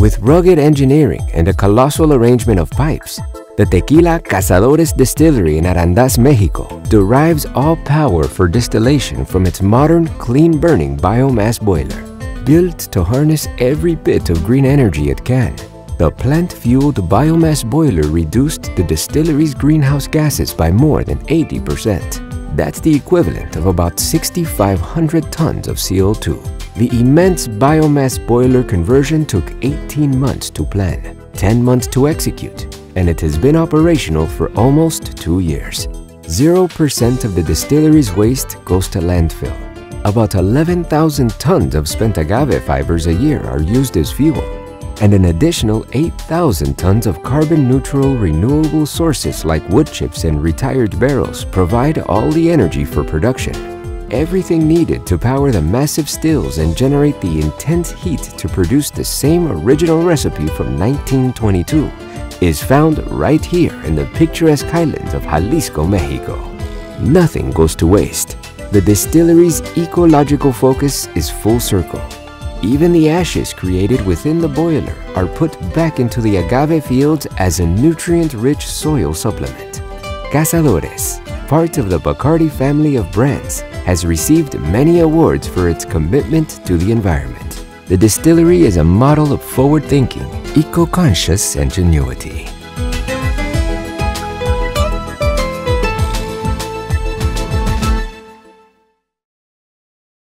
With rugged engineering and a colossal arrangement of pipes, the Tequila Cazadores Distillery in Arandas, Mexico derives all power for distillation from its modern, clean-burning biomass boiler. Built to harness every bit of green energy it can, the plant-fueled biomass boiler reduced the distillery's greenhouse gases by more than 80%. That's the equivalent of about 6,500 tons of CO2. The immense biomass boiler conversion took 18 months to plan, 10 months to execute, and it has been operational for almost two years. 0% of the distillery's waste goes to landfill. About 11,000 tons of spent agave fibers a year are used as fuel, and an additional 8,000 tons of carbon-neutral renewable sources like wood chips and retired barrels provide all the energy for production. Everything needed to power the massive stills and generate the intense heat to produce the same original recipe from 1922 is found right here in the picturesque highlands of Jalisco, Mexico. Nothing goes to waste. The distillery's ecological focus is full circle. Even the ashes created within the boiler are put back into the agave fields as a nutrient-rich soil supplement. Cazadores, part of the Bacardi family of brands, has received many awards for its commitment to the environment. The distillery is a model of forward-thinking, eco-conscious ingenuity.